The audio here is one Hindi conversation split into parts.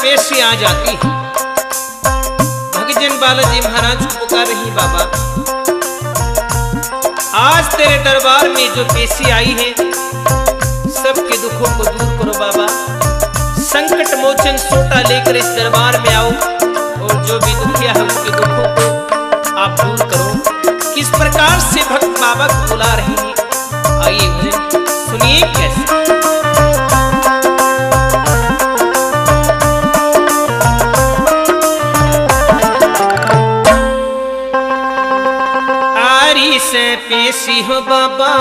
पेश आ जाती है। भगजन बालाजी महाराज को पुकार रही, बाबा, आज तेरे दरबार में जो पेशी आई है, सबके दुखों को दूर करो, बाबा। संकट, मोचन सोटा लेकर इस दरबार में आओ और जो भी दुखिया है, उनके दुखों को आप दूर करो। किस प्रकार से भक्त बाबा को बुला रहे हैं, आइए सुनिए कैसे। हो बाबा,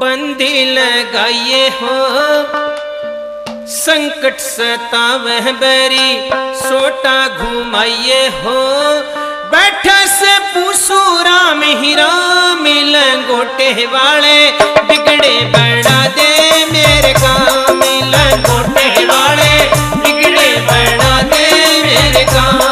बंदी लगाइए हो। संकट सतावे बैरी, सोटा घुमाइए हो। बैठे से पूछू, राम ही राम लंगोटे वाले, बिगड़े बड़ा दे मेरे काम। लंगोटे वाले, बिगड़े बड़ा दे मेरे काम।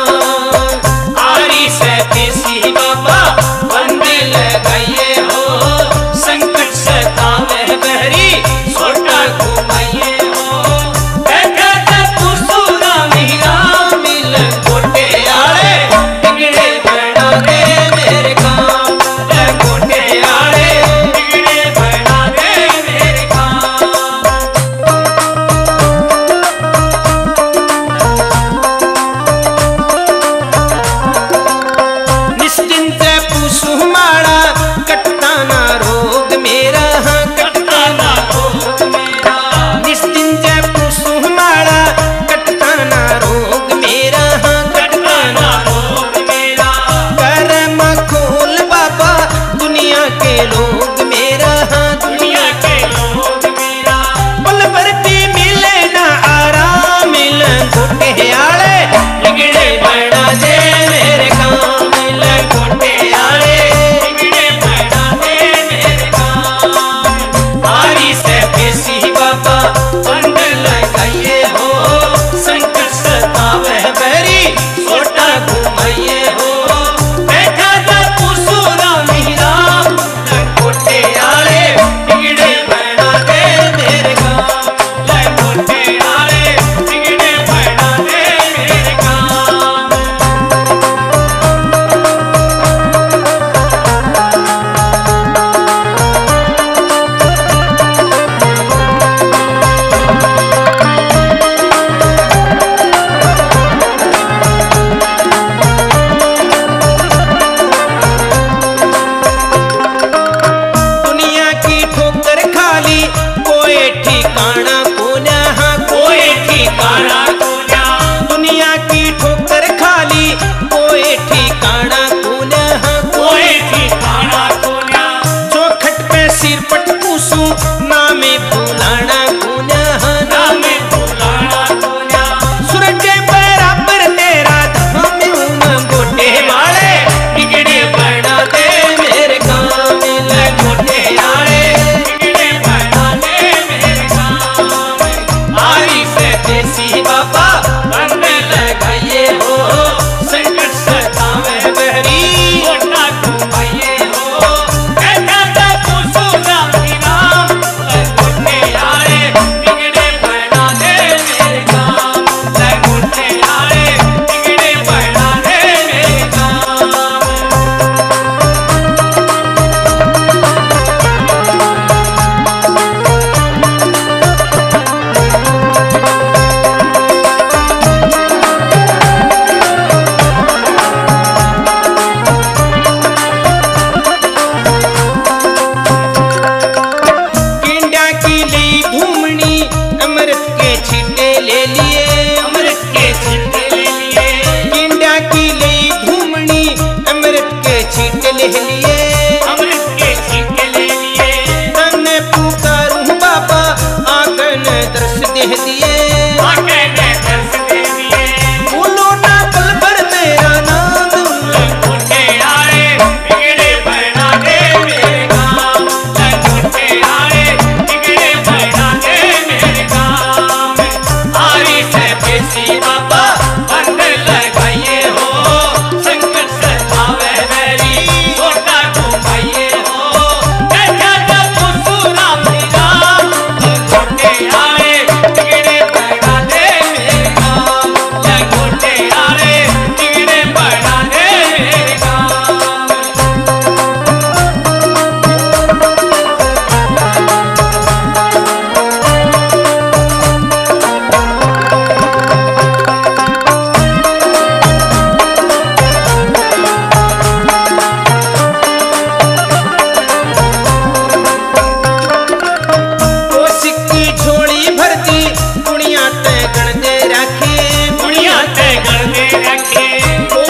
ਤੇ ਗਣਦੇ ਰਾਖੇ ਕੁੜੀਆਂ ਤੇ ਗਣਦੇ ਰਾਖੇ